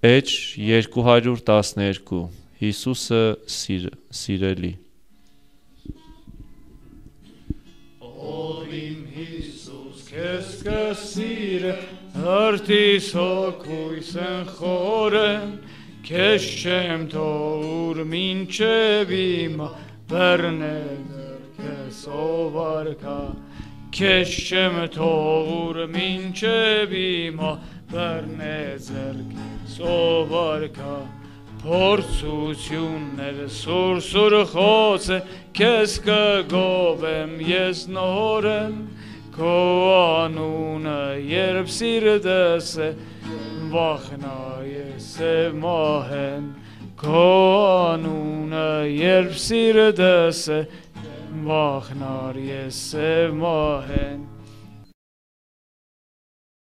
Էջ 212 Հիսուսը սիր, սիրելի Ով իմ Հիսուս քեզ կսիրե հրտիս հոգույսն խորեն քեզ չեմ թողուր մինչև իմա բեռնել քեզ ովարկա քեզ չեմ թողուր մինչև իմա բեռնել քեզ ովարկա Փորձություններ սուրսուր խոցը քեզ կգովեմ ես նորեմ քո անունը երբ սիրտս է վախնա ես մահեն քո անունը երբ սիրտս է վախնար ես մահեն